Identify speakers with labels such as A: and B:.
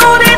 A: no